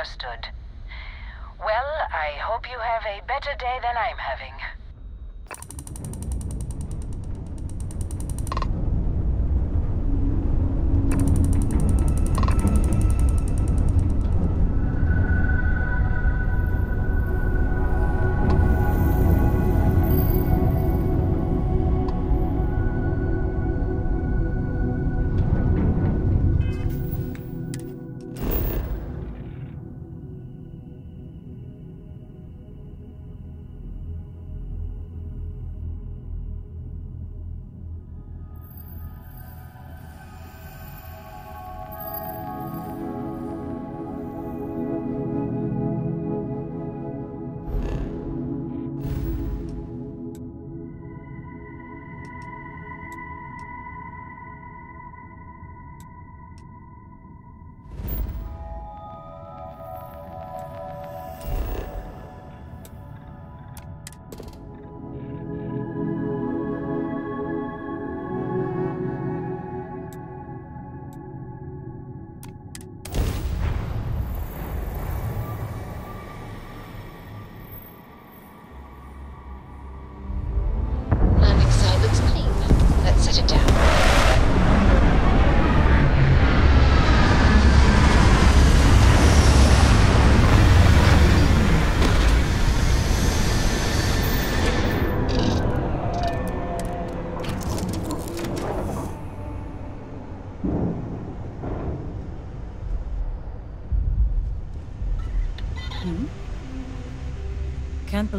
Understood. Well, I hope you have a better day than I'm having.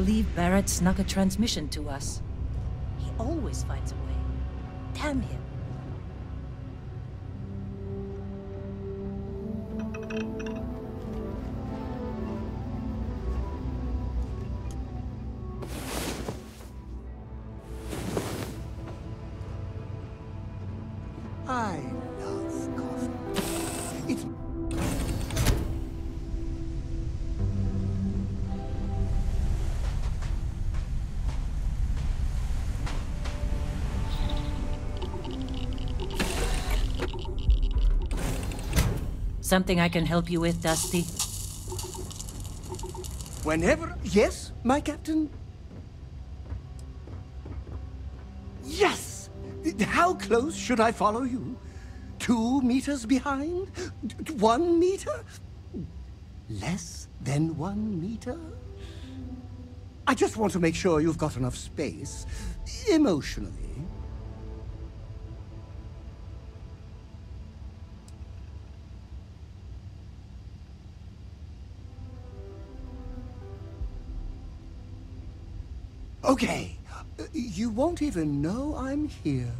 believe Barrett snuck a transmission to us. He always finds a Something I can help you with, Dusty? Whenever. Yes, my captain? Yes! How close should I follow you? Two meters behind? One meter? Less than one meter? I just want to make sure you've got enough space, emotionally. Okay, uh, you won't even know I'm here.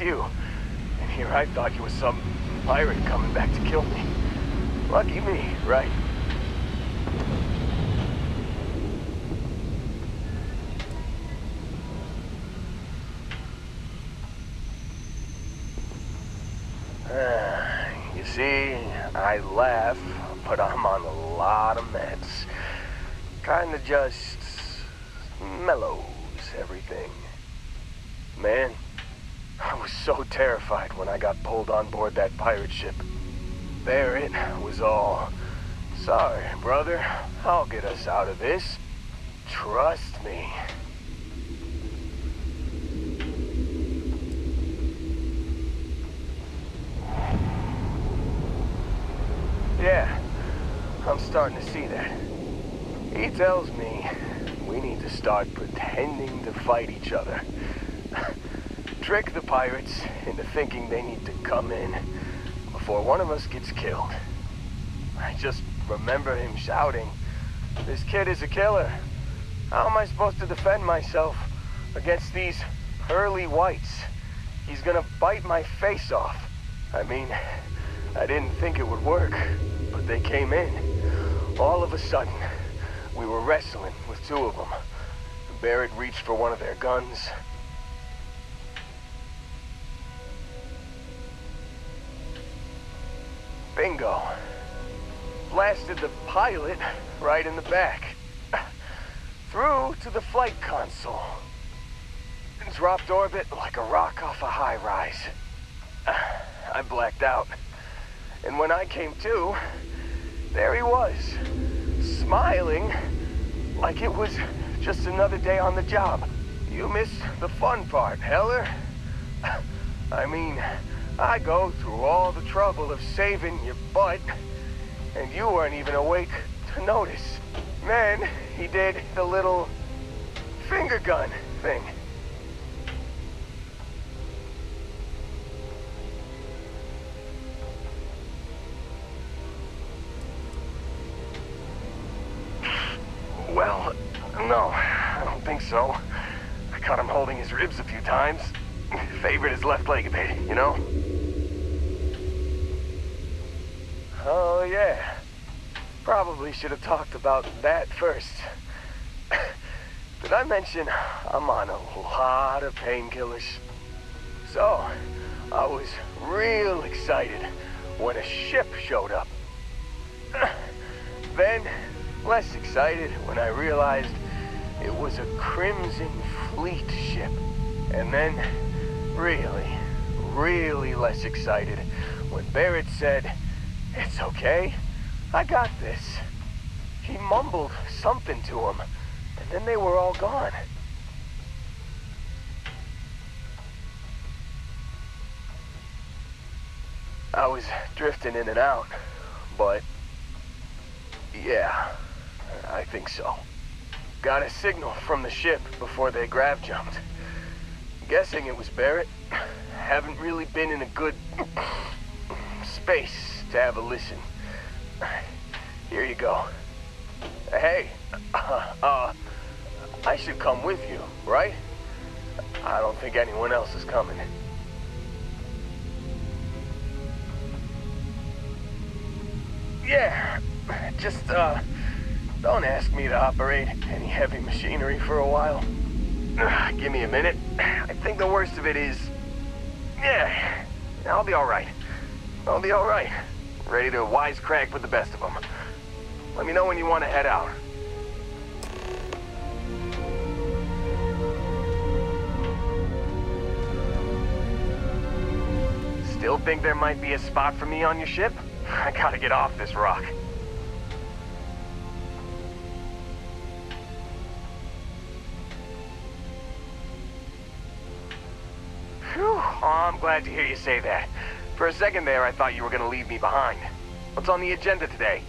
You. And here I thought you was some pirate coming back to kill me. Lucky me, right? Ah, you see, I laugh, but I'm on a lot of meds. Kinda just mellows everything. Man, I was so terrified when I got pulled on board that pirate ship. There it was all. Sorry, brother. I'll get us out of this. Trust me. Yeah, I'm starting to see that. He tells me we need to start pretending to fight each other. Trick the pirates into thinking they need to come in before one of us gets killed. I just remember him shouting, This kid is a killer. How am I supposed to defend myself against these pearly whites? He's gonna bite my face off. I mean, I didn't think it would work, but they came in. All of a sudden, we were wrestling with two of them. Barrett reached for one of their guns. Bingo. Blasted the pilot right in the back. Through to the flight console. And dropped orbit like a rock off a high rise. I blacked out. And when I came to, there he was, smiling like it was just another day on the job. You missed the fun part, Heller. I mean, I go through all the trouble of saving your butt, and you weren't even awake to notice. Then he did the little finger gun thing. Well, no, I don't think so. I caught him holding his ribs a few times. Favored his left leg a bit, you know? Oh, yeah. Probably should have talked about that first. Did I mention I'm on a lot of painkillers? So, I was real excited when a ship showed up. Then, less excited when I realized it was a Crimson Fleet ship. And then, really, really less excited when Barrett said, It's okay, I got this. He mumbled something to him, and then they were all gone. I was drifting in and out, but yeah, I think so. Got a signal from the ship before they grav jumped. Guessing it was Barrett. Haven't really been in a good space to have a listen. Here you go. Hey, uh, uh, I should come with you, right? I don't think anyone else is coming. Yeah, just, uh, don't ask me to operate any heavy machinery for a while. Give me a minute. I think the worst of it is... Yeah, I'll be alright. I'll be alright. Ready to wisecrack with the best of them. Let me know when you want to head out. Still think there might be a spot for me on your ship? I gotta get off this rock. Phew, oh, I'm glad to hear you say that. For a second there, I thought you were gonna leave me behind. What's on the agenda today?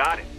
Got it.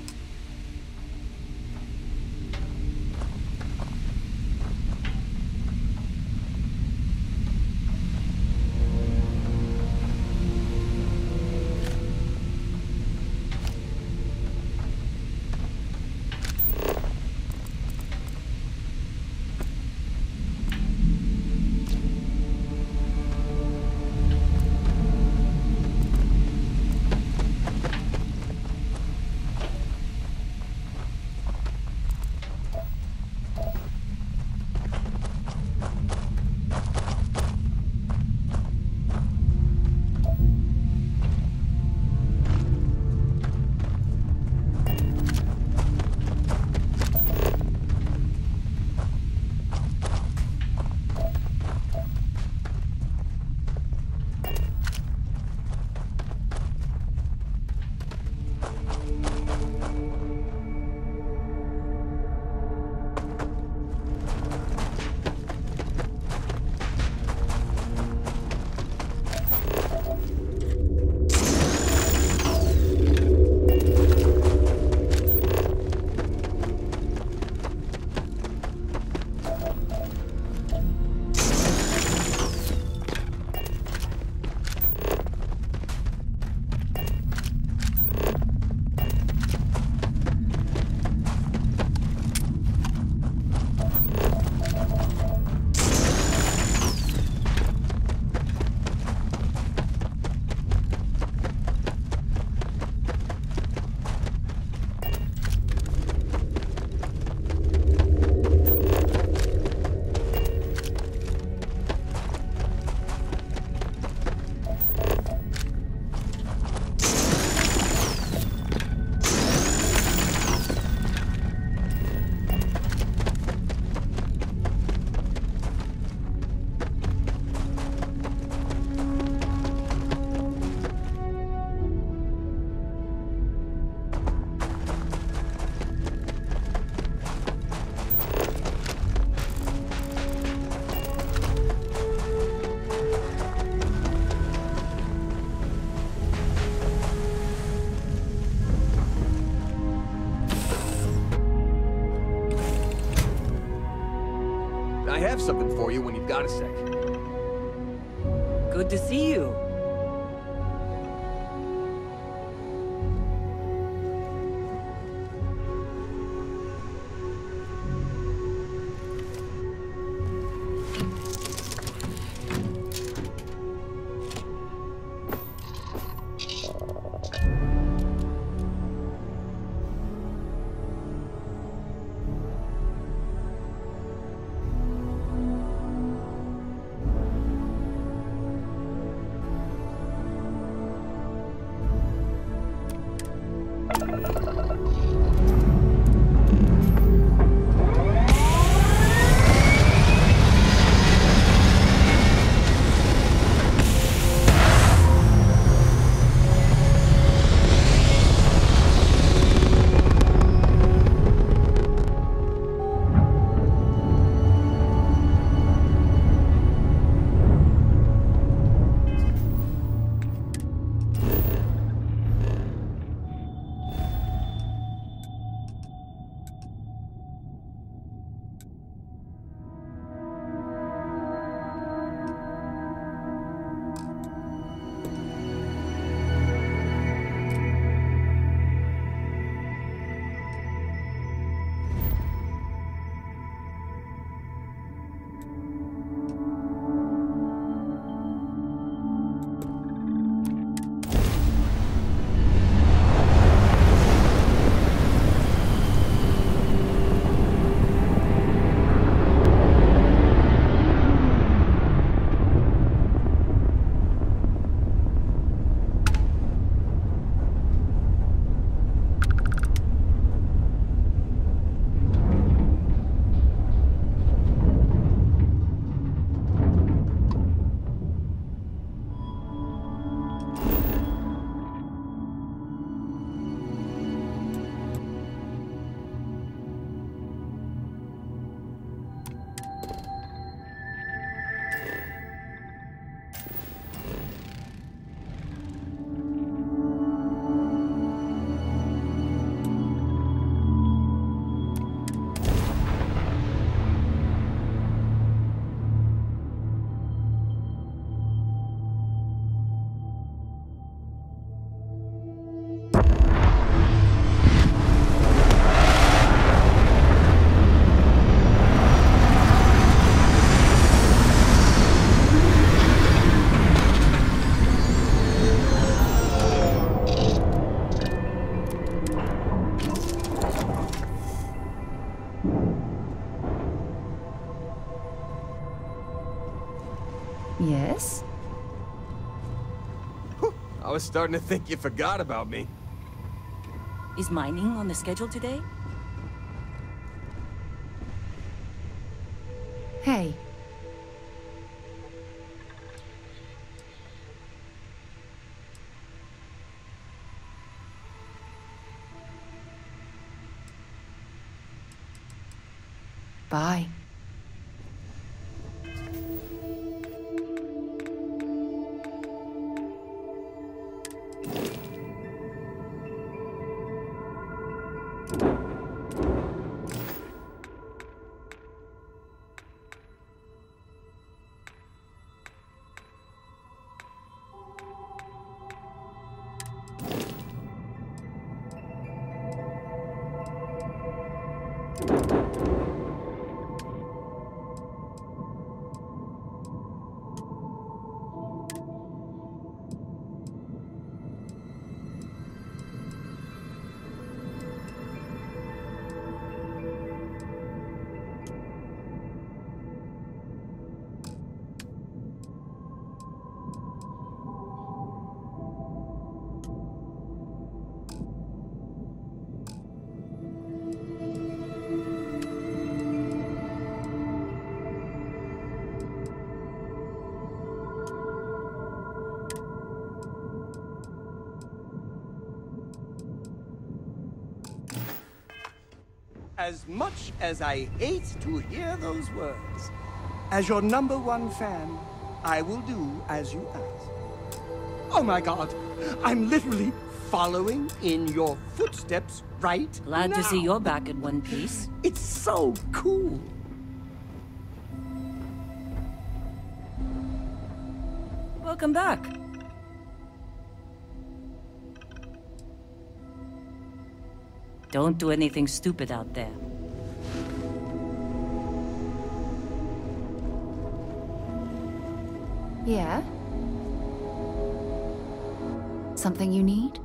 I have something for you when you've got a sec. Good to see you. Was starting to think you forgot about me. Is mining on the schedule today? Hey. as I hate to hear those words. As your number one fan, I will do as you ask. Oh my god, I'm literally following in your footsteps right Glad now. to see you're back in one piece. It's so cool. Welcome back. Don't do anything stupid out there. Yeah? Something you need?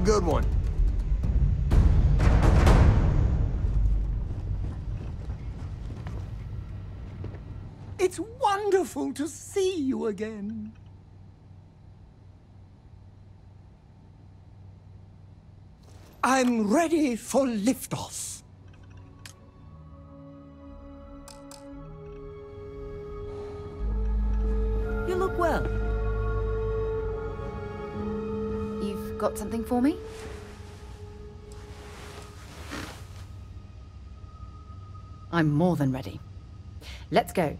Good one. It's wonderful to see you again. I'm ready for liftoff. Got something for me? I'm more than ready. Let's go.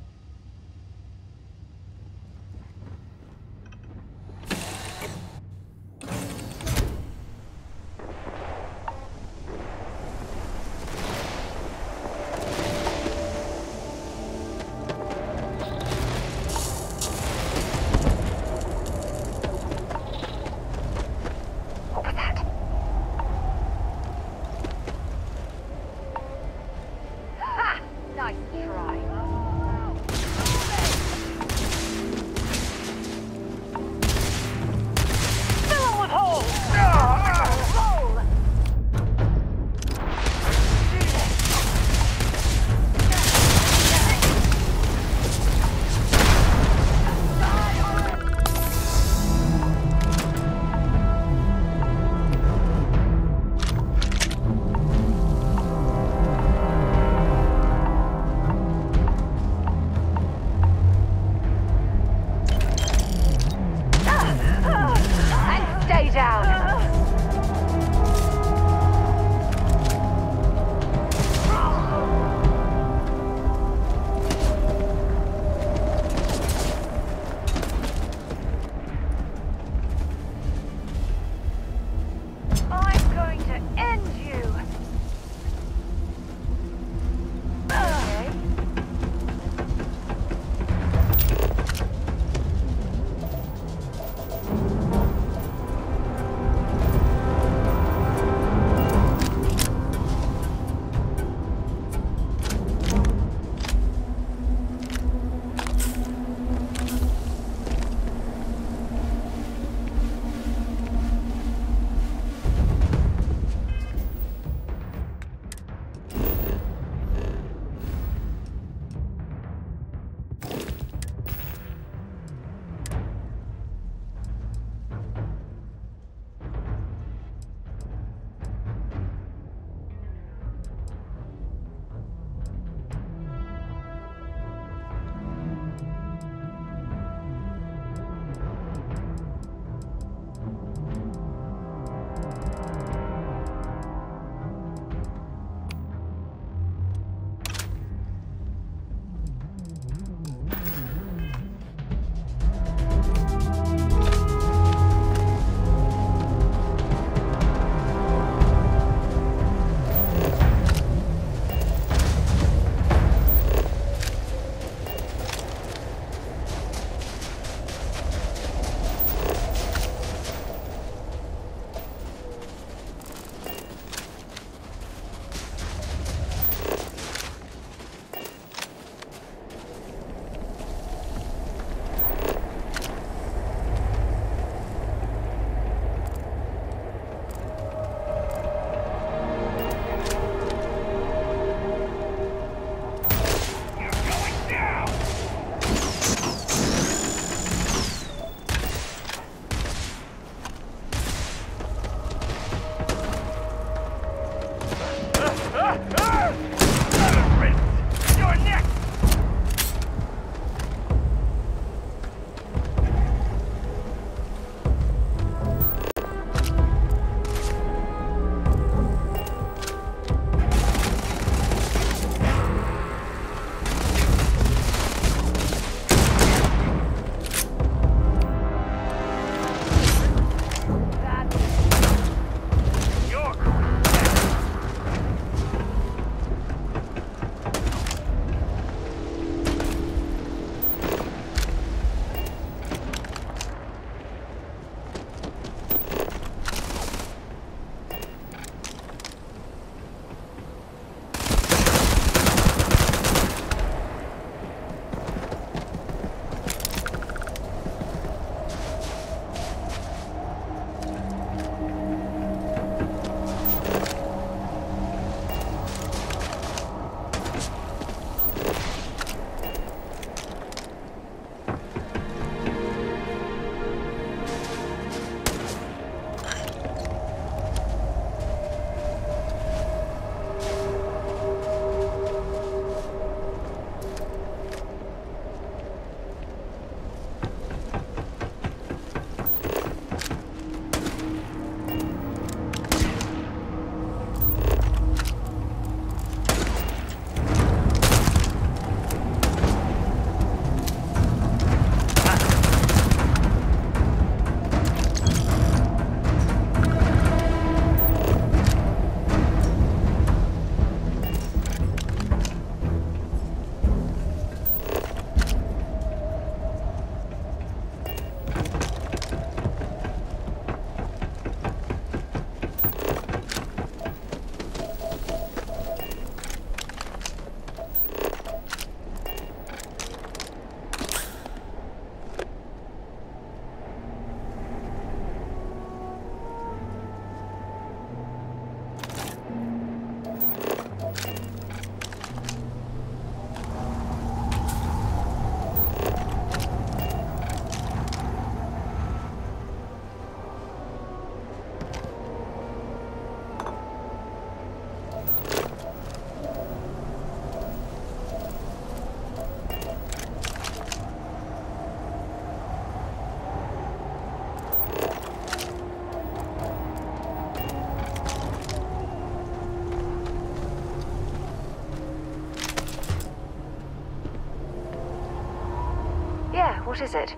What is it?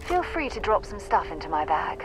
Feel free to drop some stuff into my bag.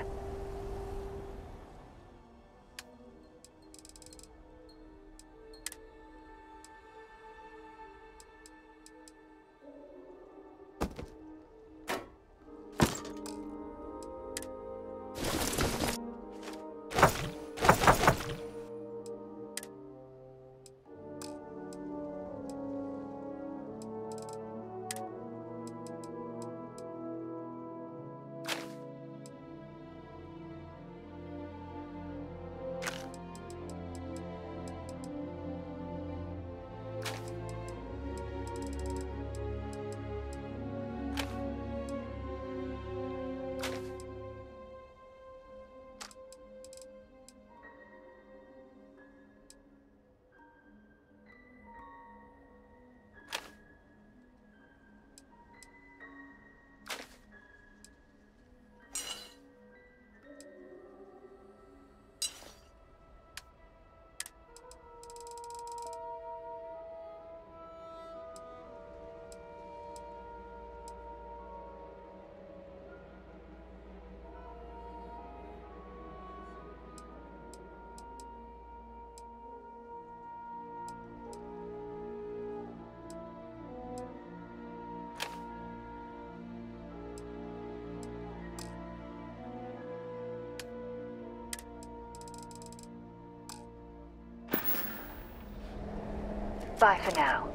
Bye for now.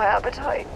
My appetite.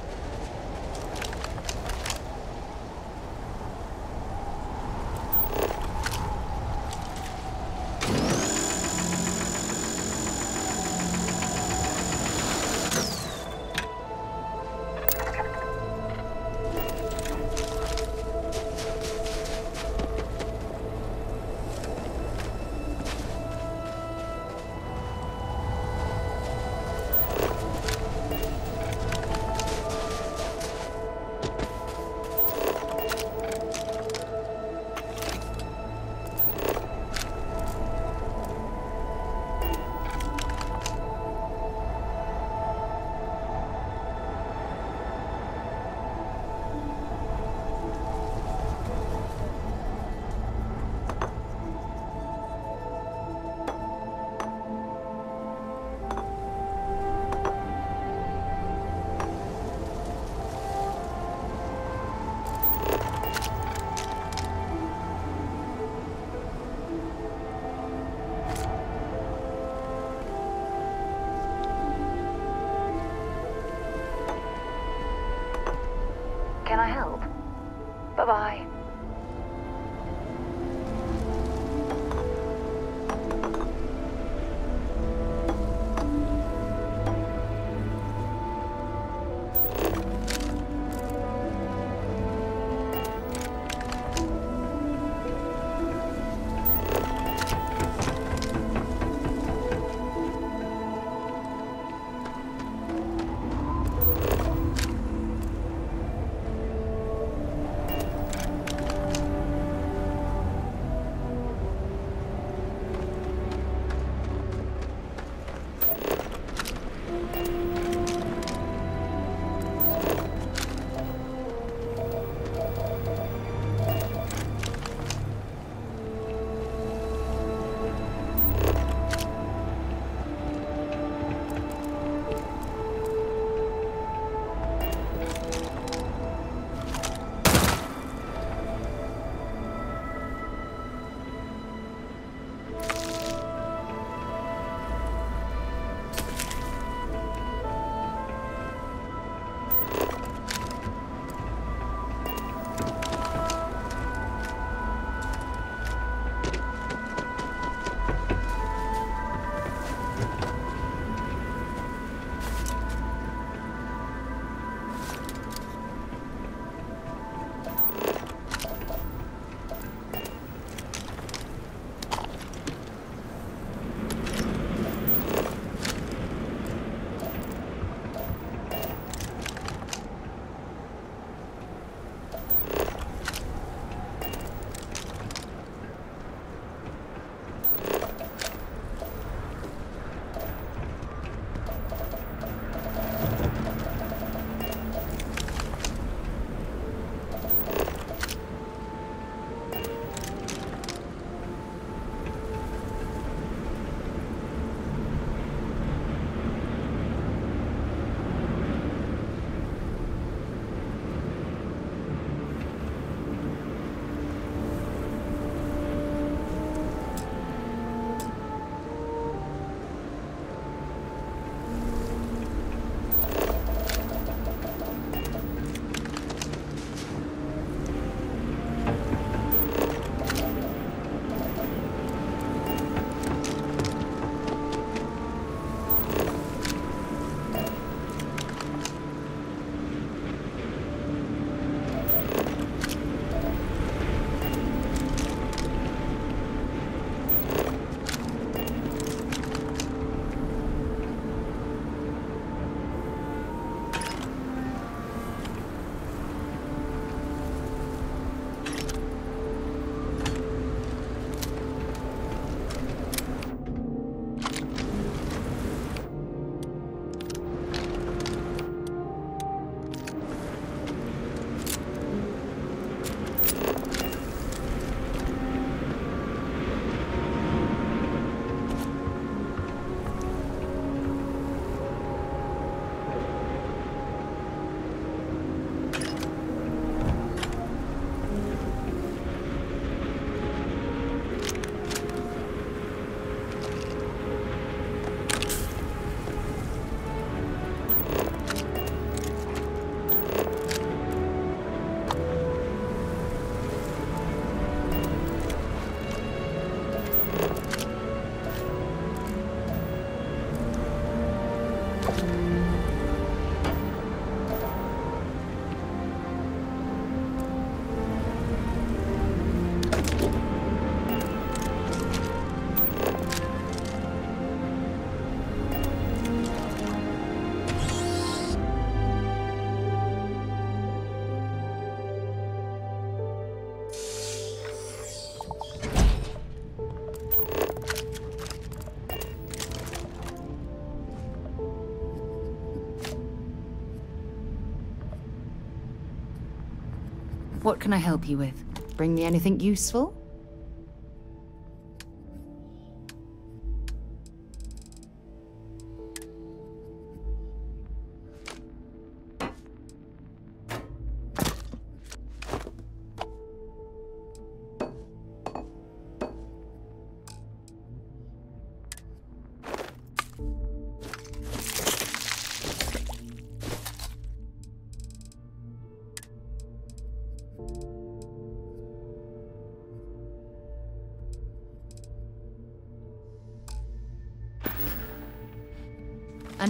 What can I help you with? Bring me anything useful?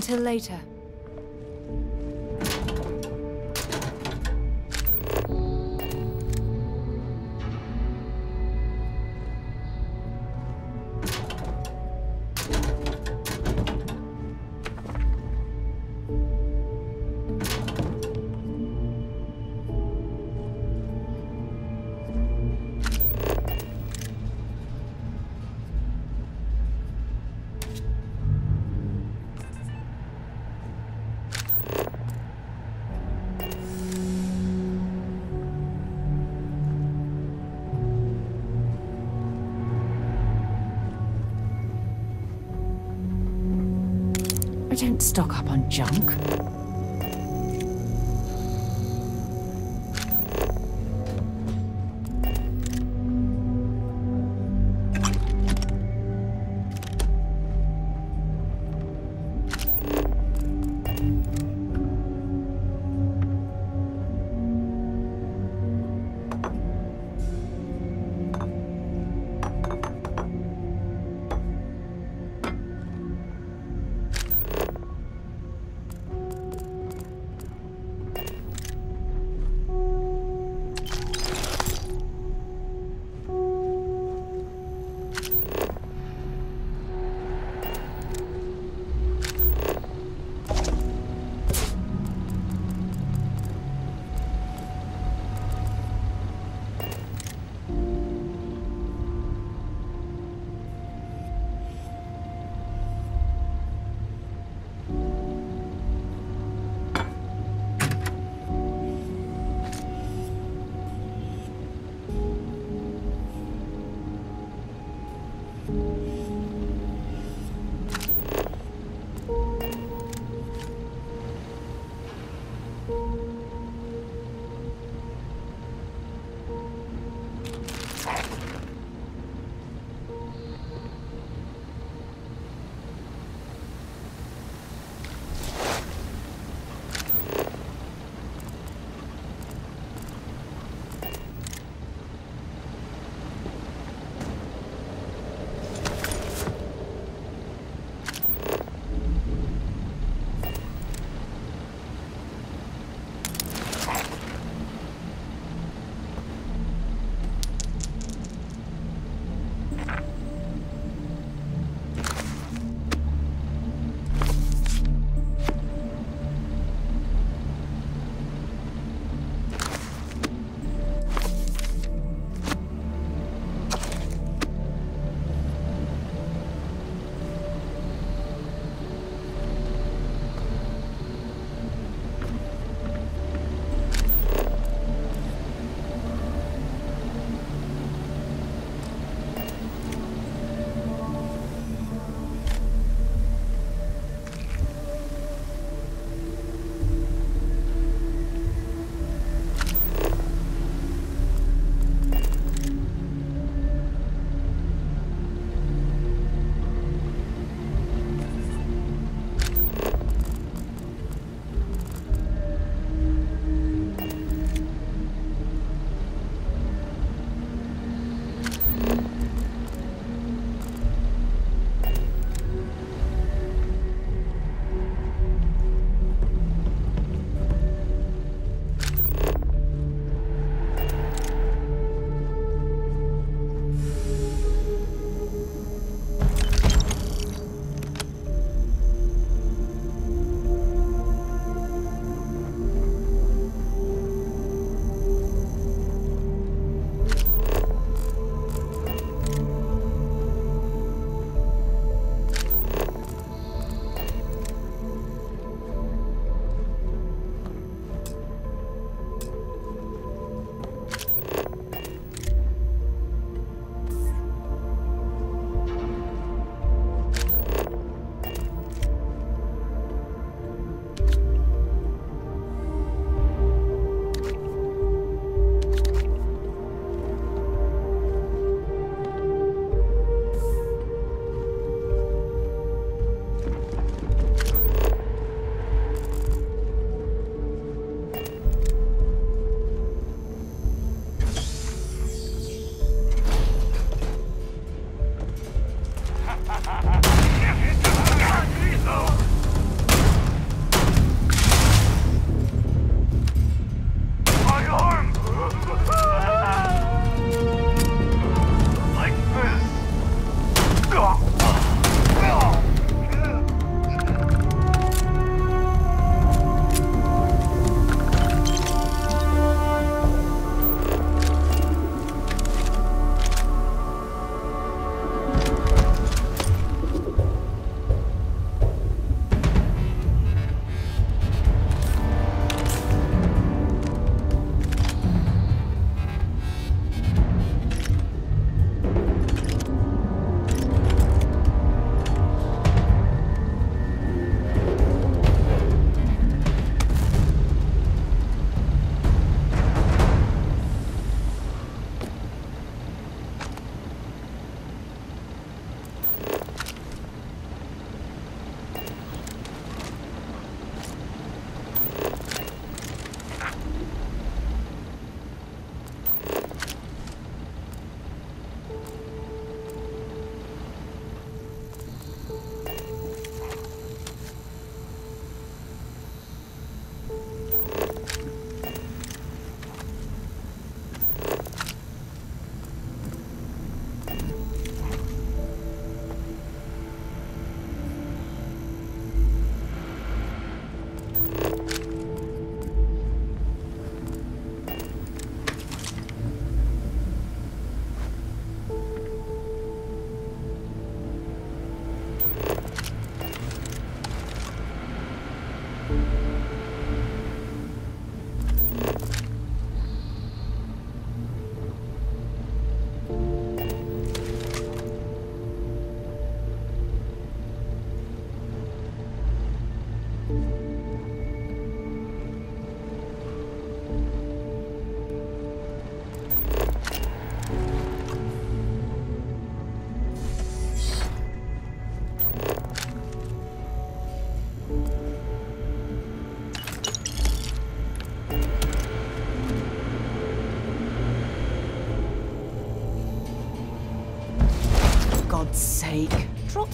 Until later. Junk.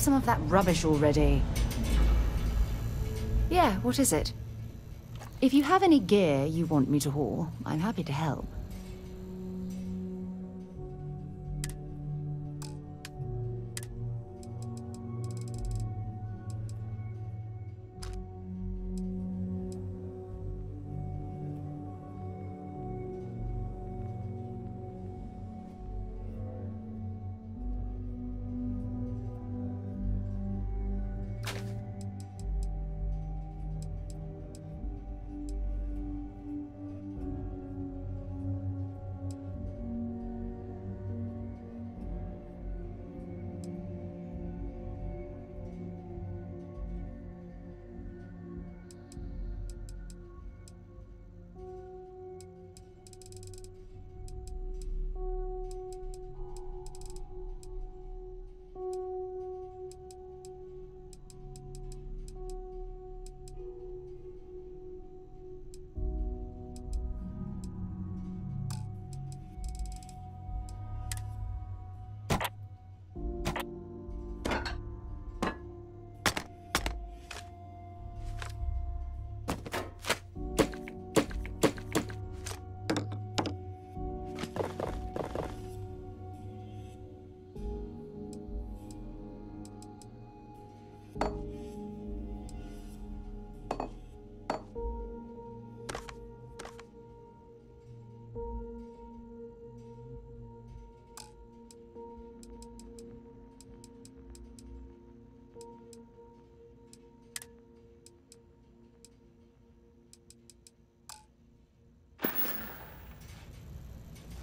Some of that rubbish already. Yeah, what is it? If you have any gear you want me to haul, I'm happy to help.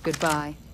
Goodbye.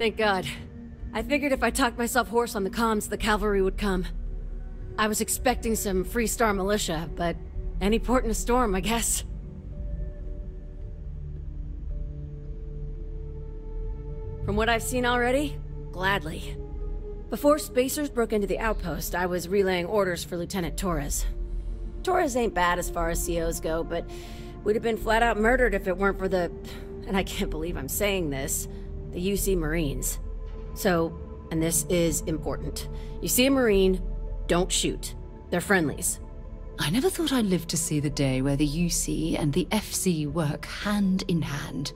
Thank God. I figured if I talked myself hoarse on the comms, the cavalry would come. I was expecting some Freestar militia, but any port in a storm, I guess. From what I've seen already, gladly. Before Spacers broke into the outpost, I was relaying orders for Lieutenant Torres. Torres ain't bad as far as COs go, but we'd have been flat out murdered if it weren't for the... And I can't believe I'm saying this. The UC Marines. So, and this is important. You see a Marine, don't shoot. They're friendlies. I never thought I'd live to see the day where the UC and the FC work hand in hand.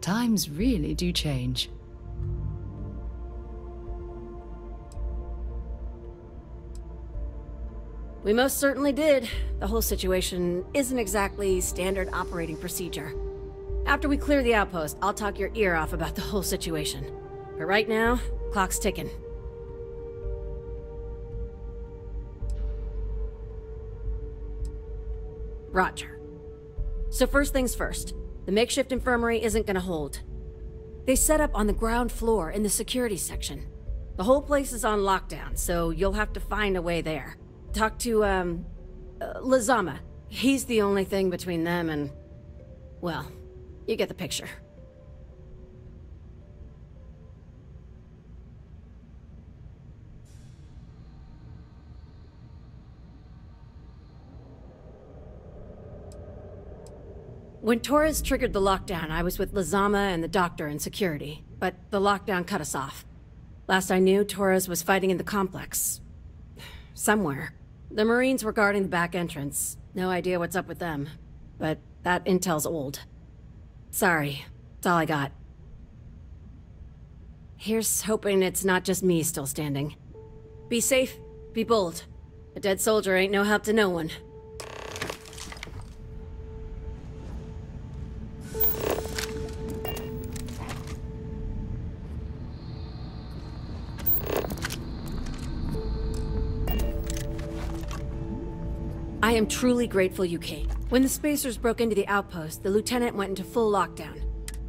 Times really do change. We most certainly did. The whole situation isn't exactly standard operating procedure. After we clear the outpost, I'll talk your ear off about the whole situation. But right now, clock's ticking. Roger. So first things first, the makeshift infirmary isn't gonna hold. They set up on the ground floor in the security section. The whole place is on lockdown, so you'll have to find a way there. Talk to, um, uh, Lazama. He's the only thing between them and... Well, you get the picture. When Torres triggered the lockdown, I was with Lazama and the doctor and security, but the lockdown cut us off. Last I knew, Torres was fighting in the complex. Somewhere. The Marines were guarding the back entrance. No idea what's up with them. But that intel's old. Sorry. That's all I got. Here's hoping it's not just me still standing. Be safe, be bold. A dead soldier ain't no help to no one. Am truly grateful you came. When the Spacers broke into the outpost, the Lieutenant went into full lockdown.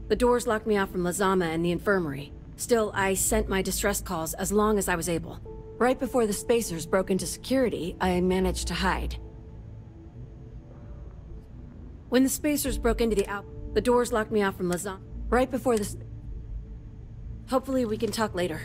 The doors locked me off from Lazama and the infirmary. Still, I sent my distress calls as long as I was able. Right before the Spacers broke into security, I managed to hide. When the Spacers broke into the out... The doors locked me off from Lazama. Right before the... Hopefully we can talk later.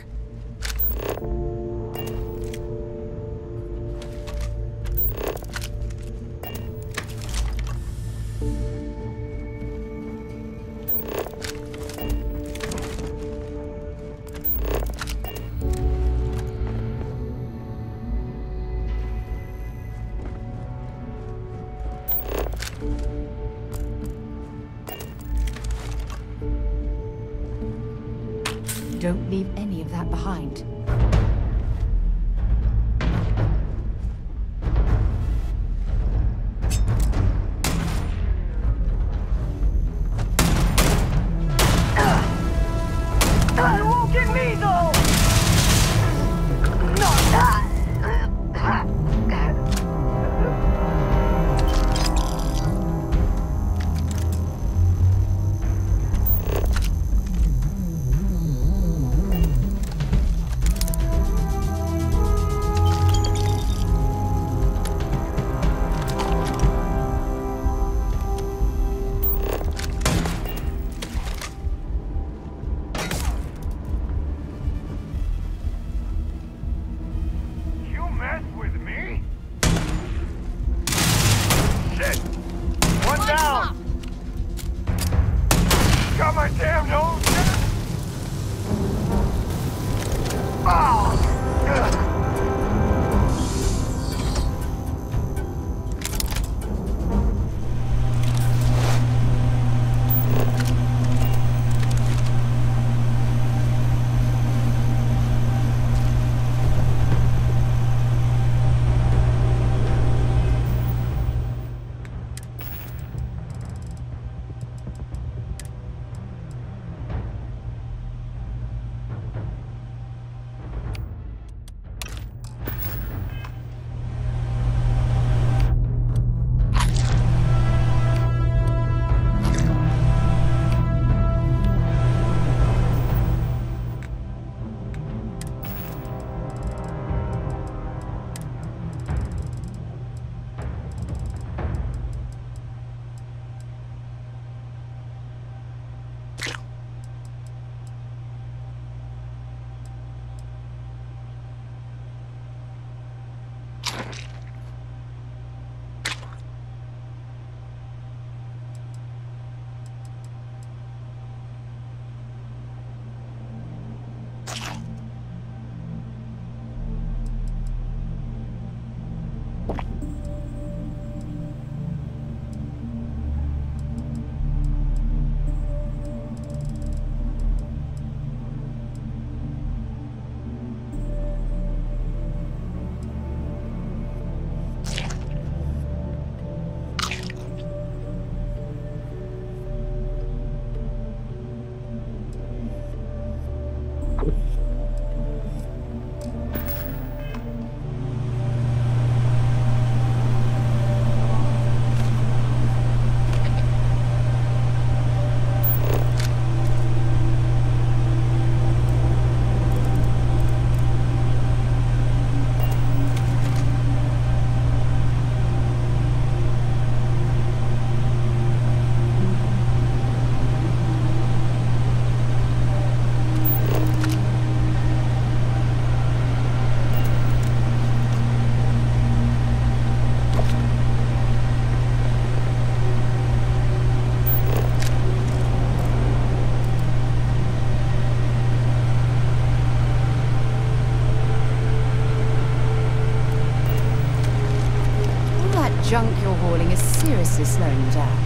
Seriously slowing you down.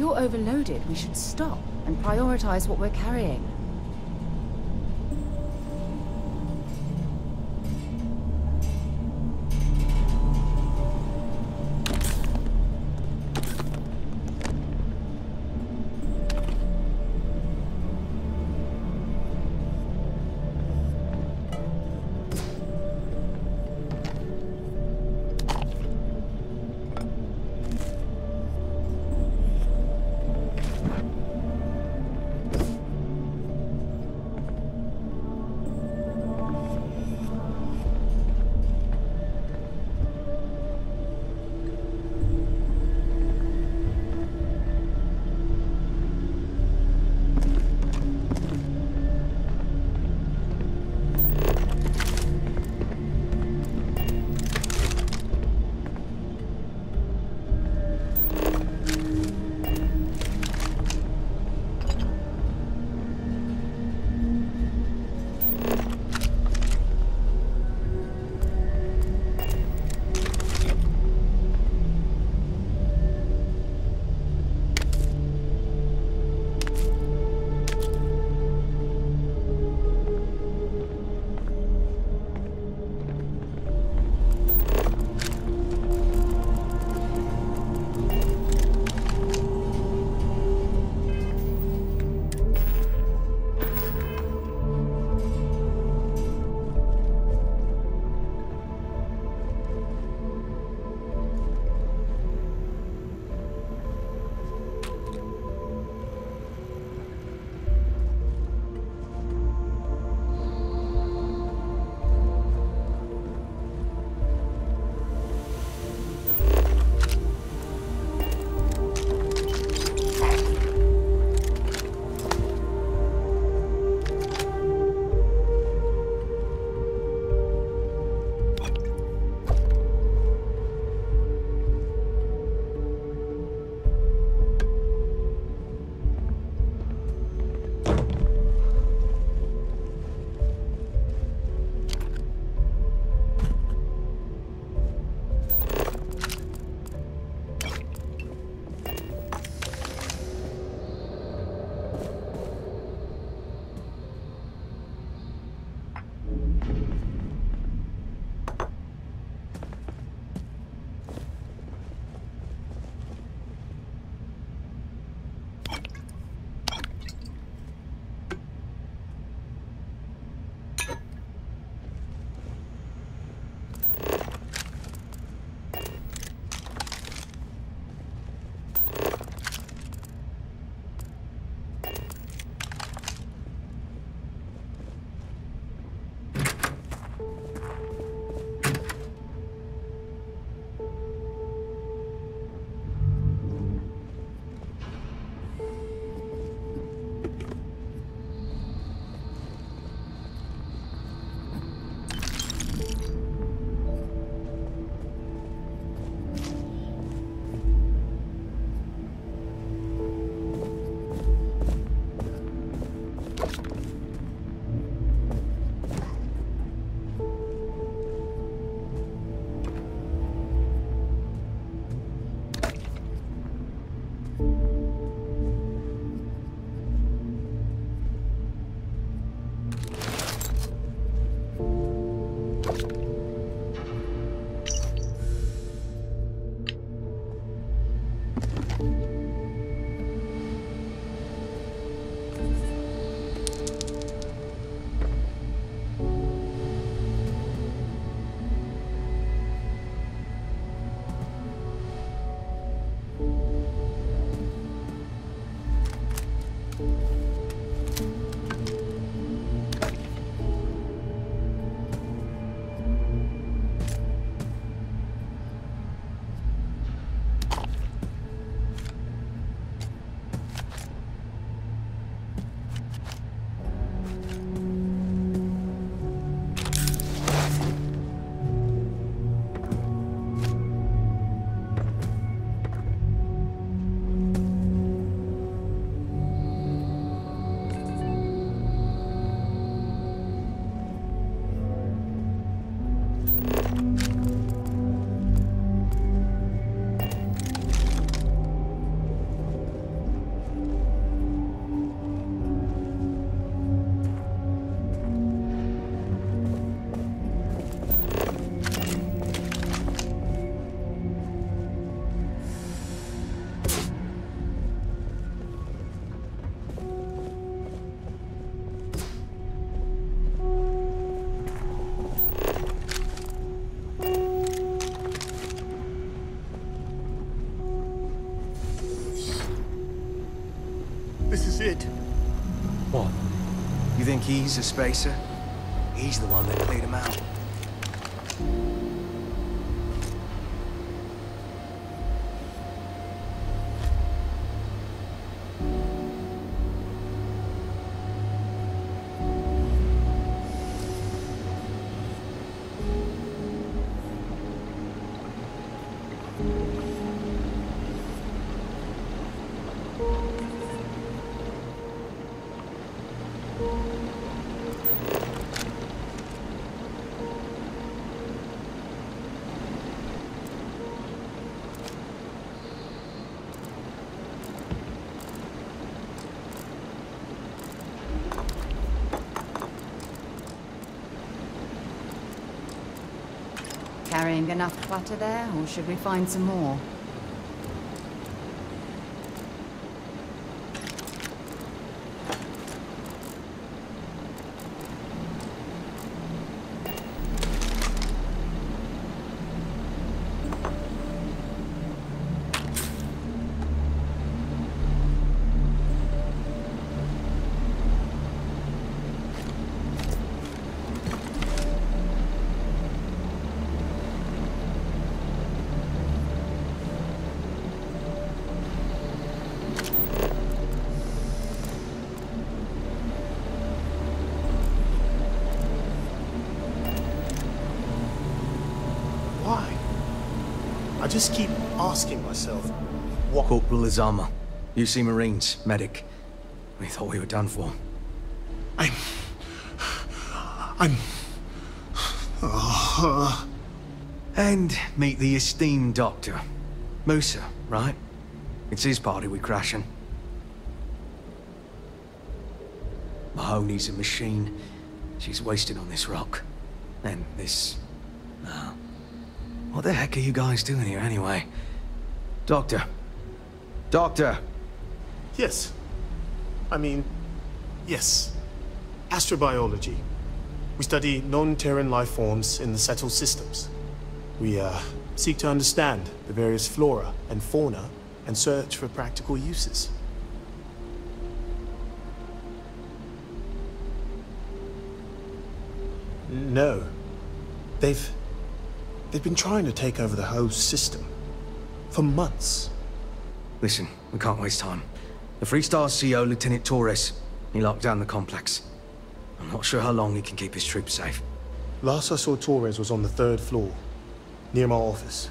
You're overloaded, we should stop and prioritize what we're carrying. He's a spacer? He's the one that Carrying enough clutter there, or should we find some more? Just keep asking myself, what? Corporal Azama. UC Marines, medic. We thought we were done for. I'm... I'm... Uh, And meet the esteemed doctor. Musa, right? It's his party we're crashing. Mahoney's a machine. She's wasted on this rock. And this... What the heck are you guys doing here anyway? Doctor. Doctor! yes. I mean, yes. Astrobiology. We study non-Terran life forms in the settled systems. We, uh, seek to understand the various flora and fauna and search for practical uses. No. They've... They've been trying to take over the whole system. For months. Listen, we can't waste time. The Freestar CO, Lieutenant Torres, he locked down the complex. I'm not sure how long he can keep his troops safe. Last I saw Torres was on the third floor, near my office.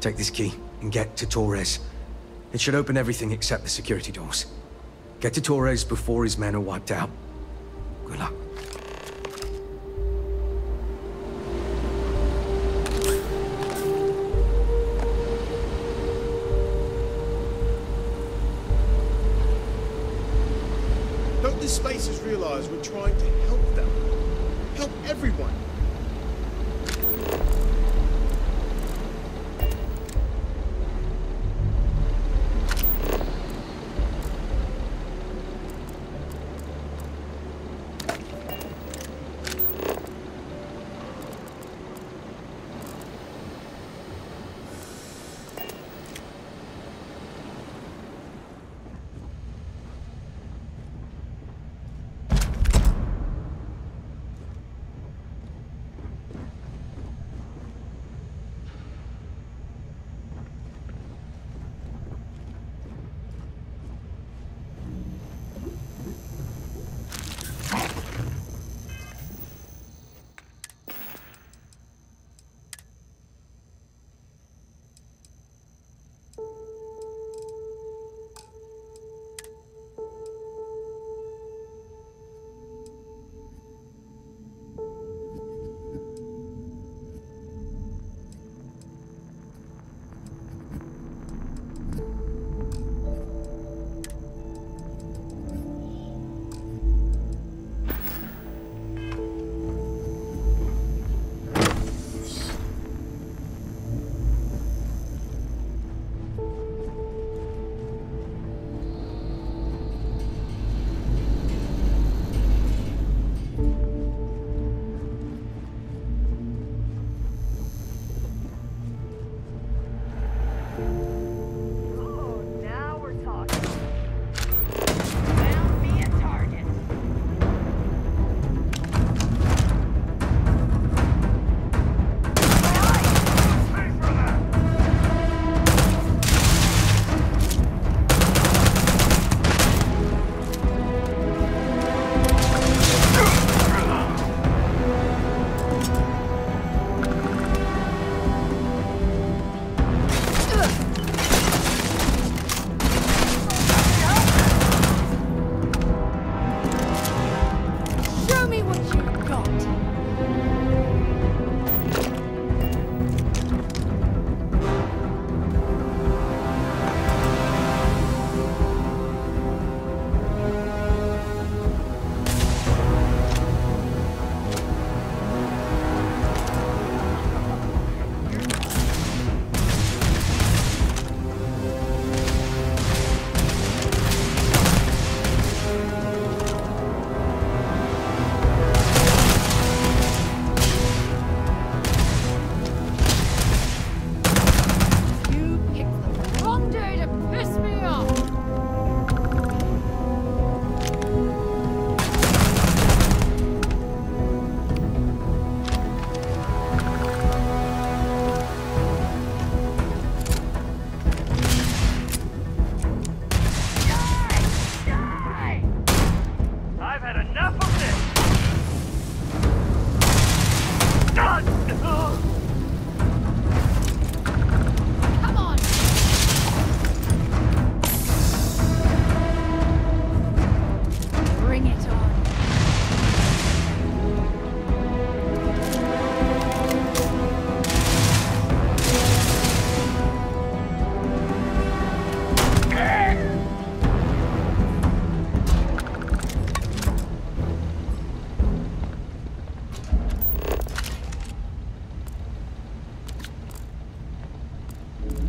Take this key and get to Torres. It should open everything except the security doors. Get to Torres before his men are wiped out. Good luck.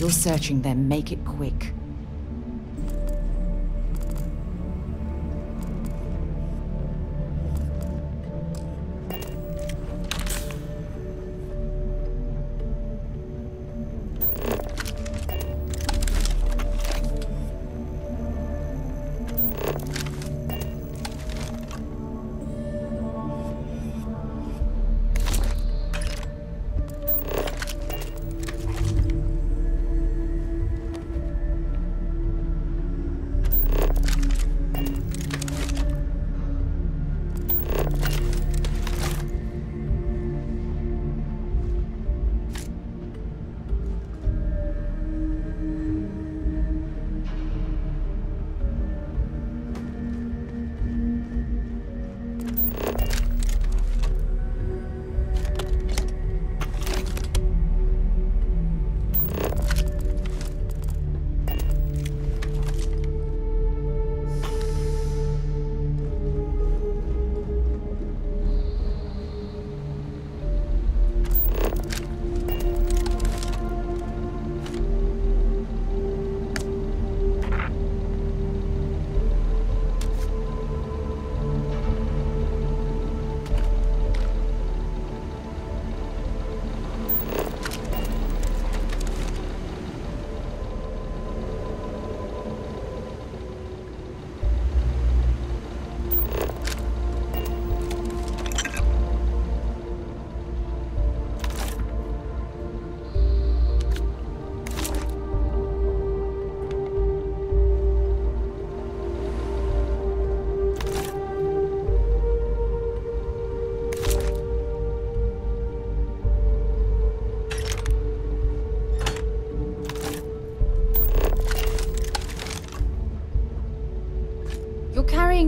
you're searching them, make it quick.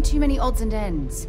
Too many odds and ends.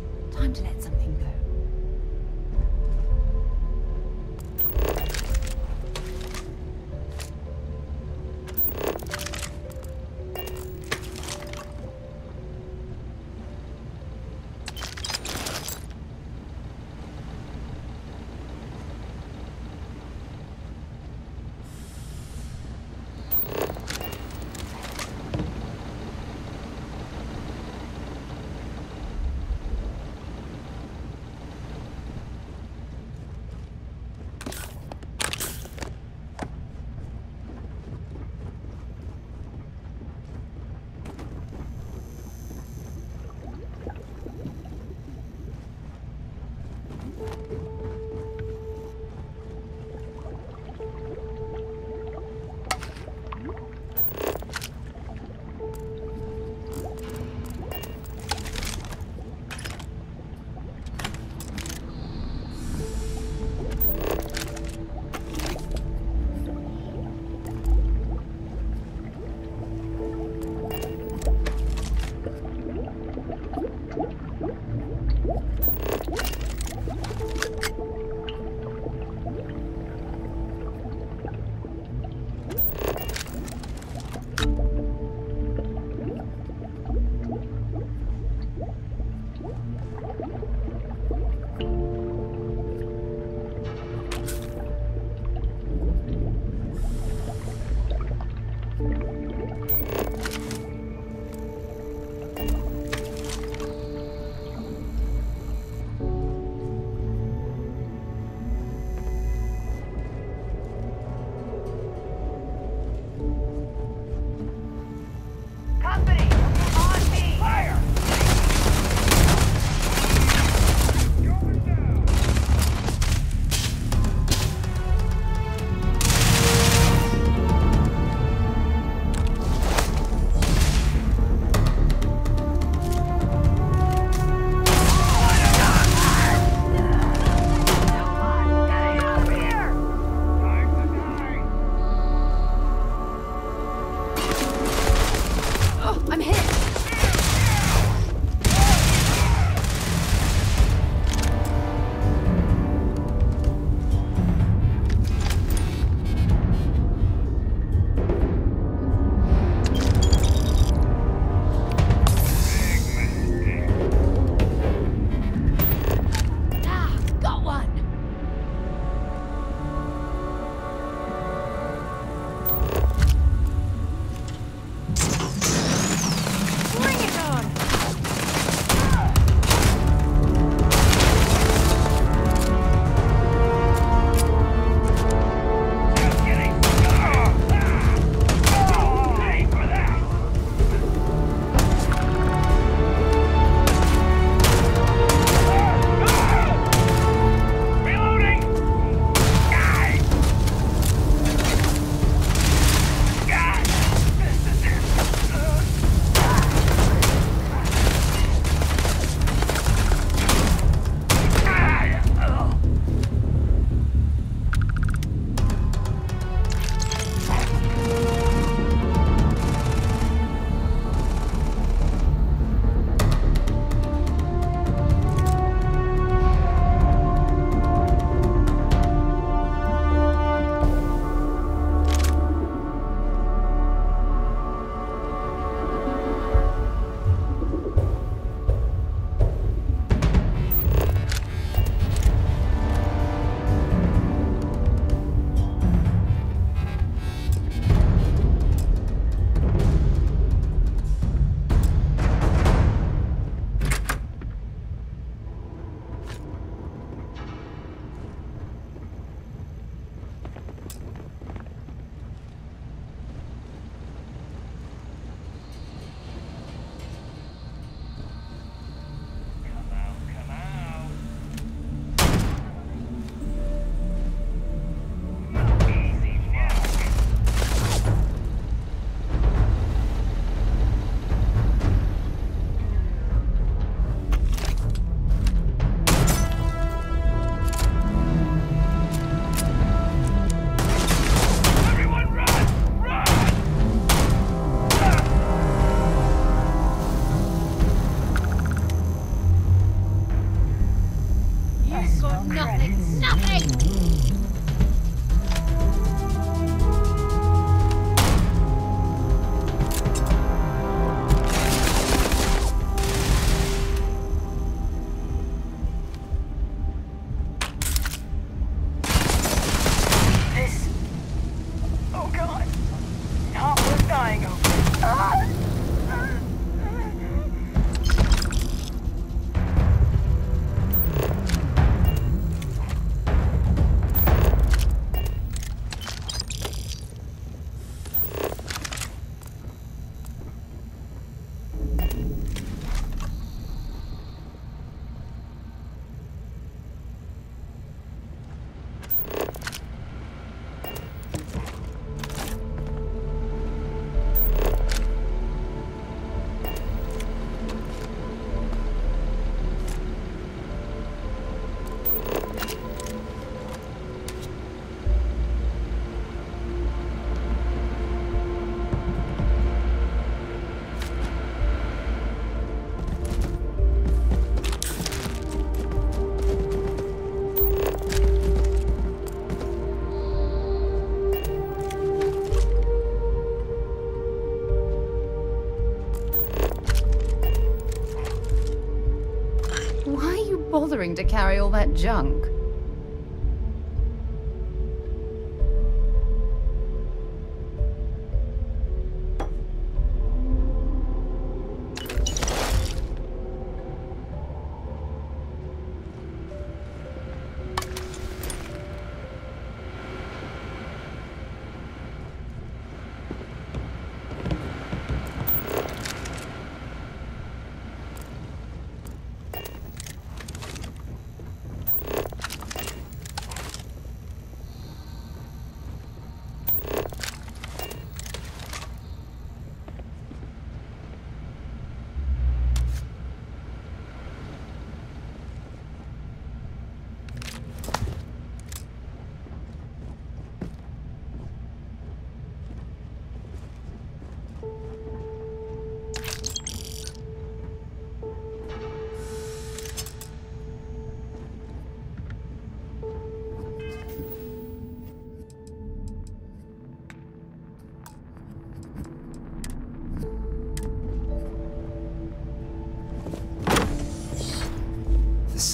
To carry all that junk?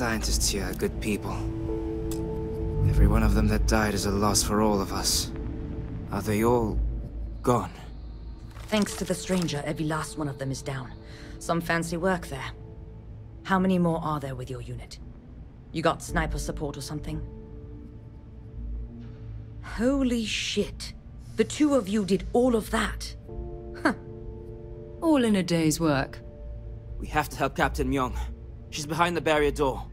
Scientists here are good people. Every one of them that died is a loss for all of us. Are they all gone? Thanks to the stranger, every last one of them is down. Some fancy work there. How many more are there with your unit? You got sniper support or something? Holy shit. The two of you did all of that. All in a day's work. We have to help Captain Myung. She's behind the barrier door.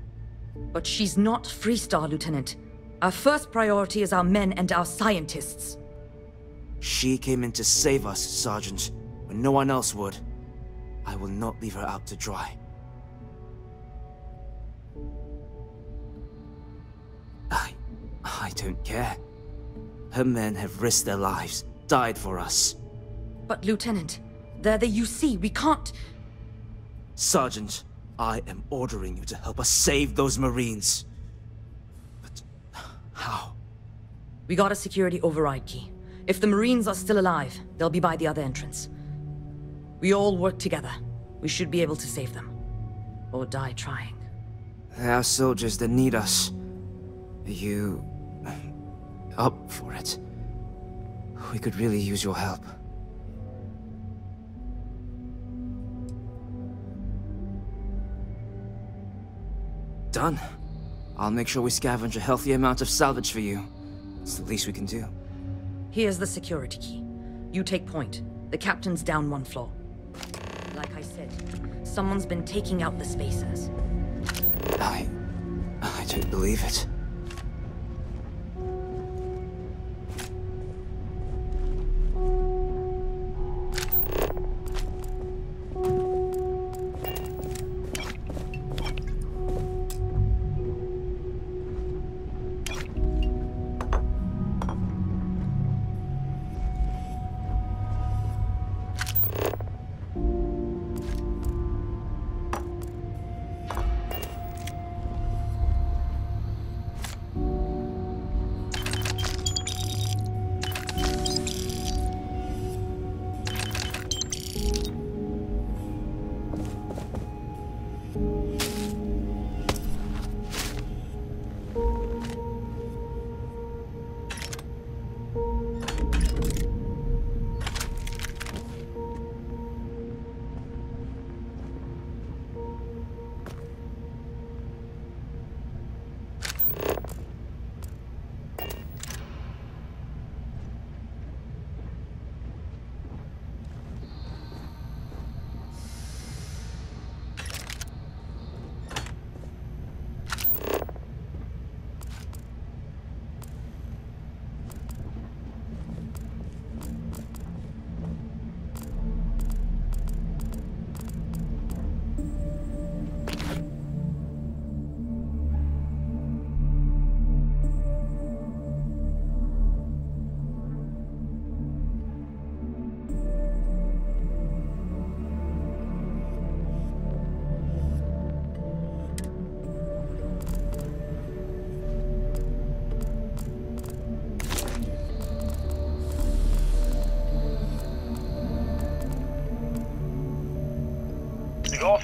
But she's not Freestar, Lieutenant. Our first priority is our men and our scientists. She came in to save us, Sergeant, when no one else would. I will not leave her out to dry. I... I don't care. Her men have risked their lives, died for us. But, Lieutenant, they're the UC. We can't. Sergeant, I am ordering you to help us save those Marines. But how? We got a security override key. If the Marines are still alive, they'll be by the other entrance. We all work together. We should be able to save them. Or die trying. There are soldiers that need us. Are you... up for it? We could really use your help. Done. I'll make sure we scavenge a healthy amount of salvage for you. It's the least we can do. Here's the security key. You take point. The captain's down one floor. Like I said, someone's been taking out the spacers. I... I don't believe it.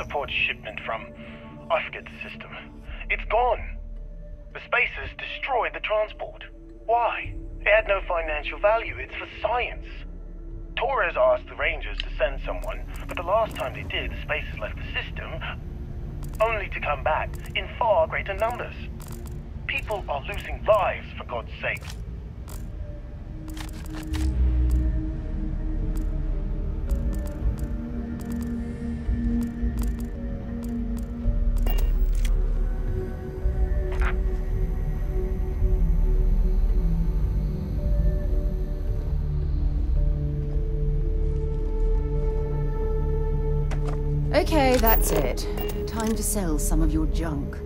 Forge shipment from. I forget the system. It's gone. The spacers destroyed the transport. Why? It had no financial value. It's for science. Torres asked the Rangers to send someone, but the last time they did, the spacers left the system, only to come back in far greater numbers. People are losing lives, for God's sake. That's it. Time to sell some of your junk.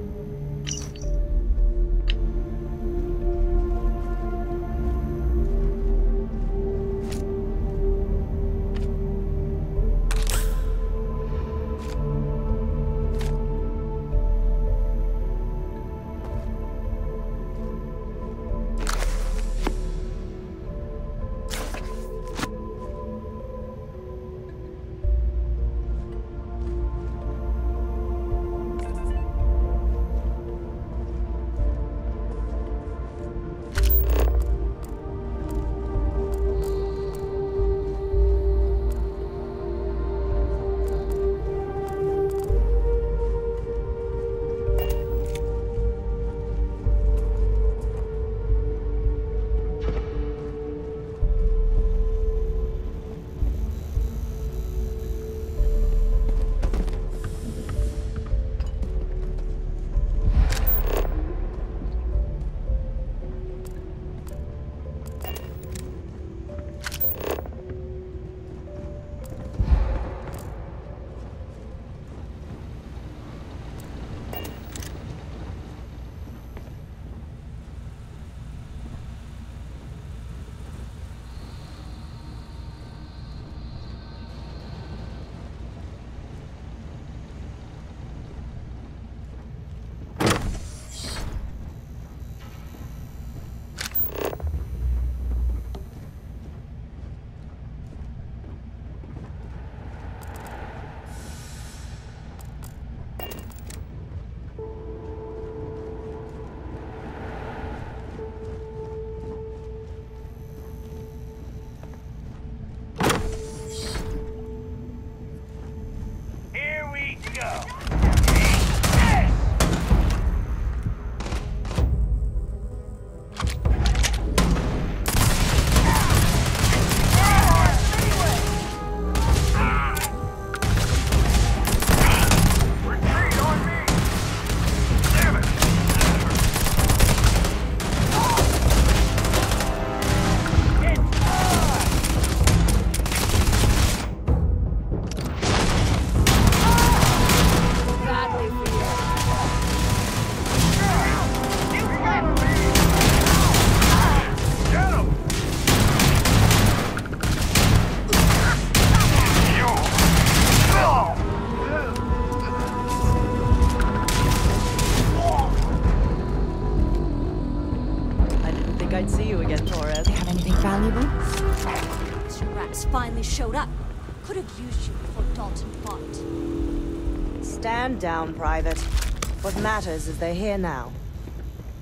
Matters is they're here now.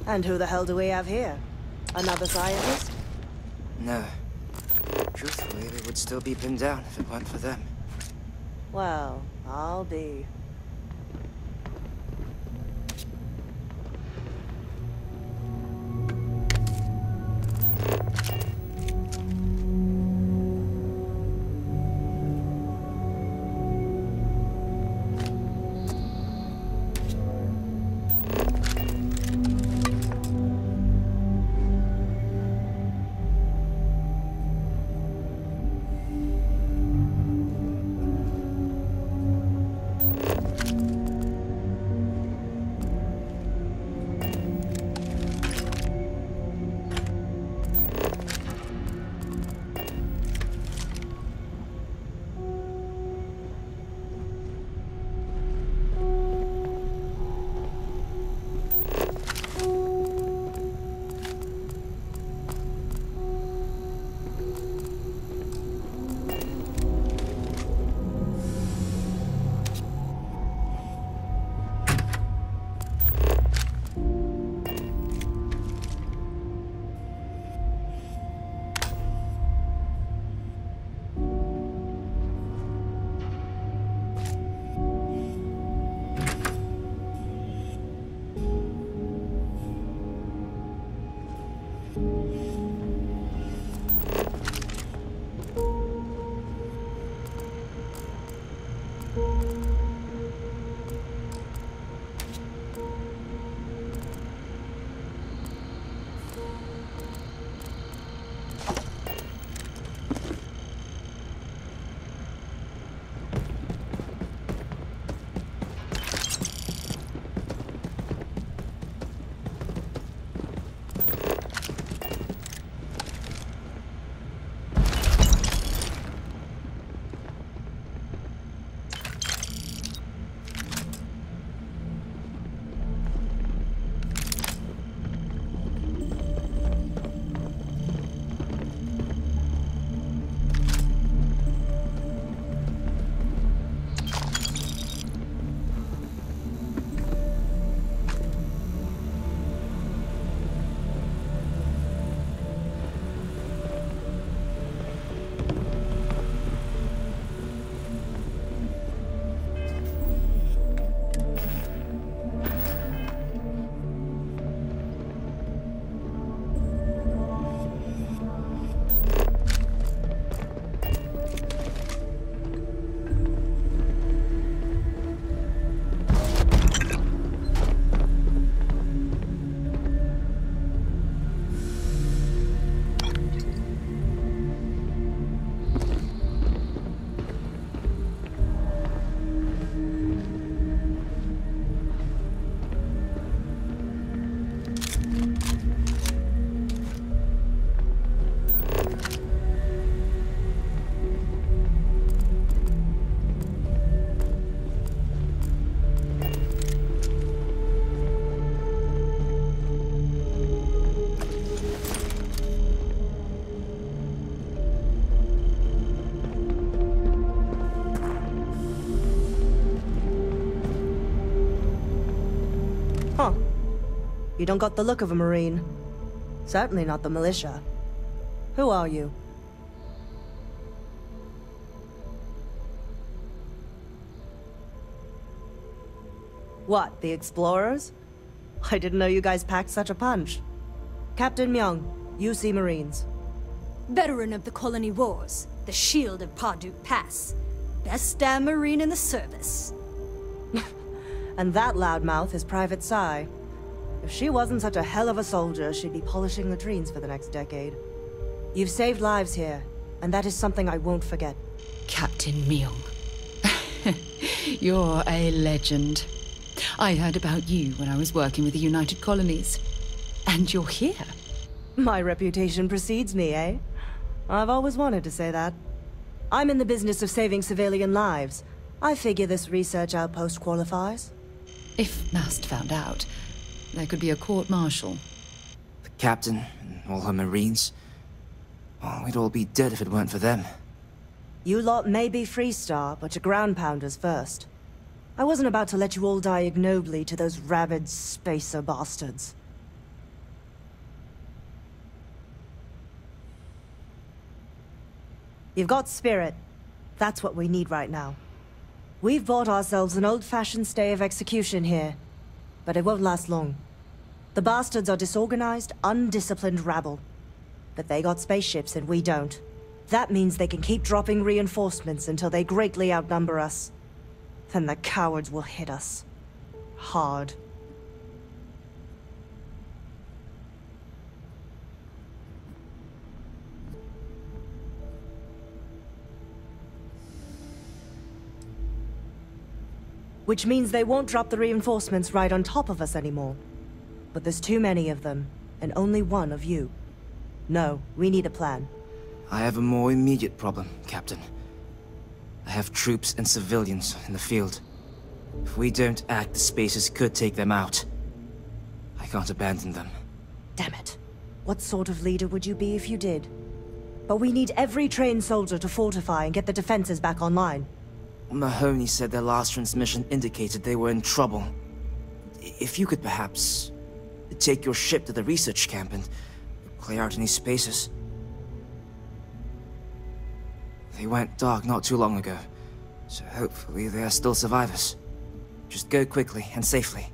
And who the hell do we have here? Another scientist? No. Truthfully, they would still be pinned down if it weren't for them. Well, I'll be. Don't got the look of a Marine. Certainly not the militia. Who are you? What, the explorers? I didn't know you guys packed such a punch. Captain Myung, UC Marines. Veteran of the Colony Wars, the Shield of Parduk Pass. Best damn Marine in the service. And that loudmouth is Private Psy. If she wasn't such a hell of a soldier, she'd be polishing latrines for the next decade. You've saved lives here, and that is something I won't forget. Captain Myung. You're a legend. I heard about you when I was working with the United Colonies. And you're here. My reputation precedes me, eh? I've always wanted to say that. I'm in the business of saving civilian lives. I figure this research outpost qualifies. If Mast found out, there could be a court-martial. The captain and all her marines. Oh, we'd all be dead if it weren't for them. You lot may be Freestar, but you're ground pounders first. I wasn't about to let you all die ignobly to those rabid spacer bastards. You've got spirit. That's what we need right now. We've bought ourselves an old-fashioned stay of execution here, but it won't last long. The bastards are disorganized, undisciplined rabble. But they got spaceships and we don't. That means they can keep dropping reinforcements until they greatly outnumber us. Then the cowards will hit us. Hard. Which means they won't drop the reinforcements right on top of us anymore. But there's too many of them, and only one of you. No, we need a plan. I have a more immediate problem, Captain. I have troops and civilians in the field. If we don't act, the spacers could take them out. I can't abandon them. Damn it. What sort of leader would you be if you did? But we need every trained soldier to fortify and get the defenses back online. Mahoney said their last transmission indicated they were in trouble. If you could perhaps take your ship to the research camp and clear out any spacers. They went dark not too long ago, so hopefully they are still survivors. Just go quickly and safely.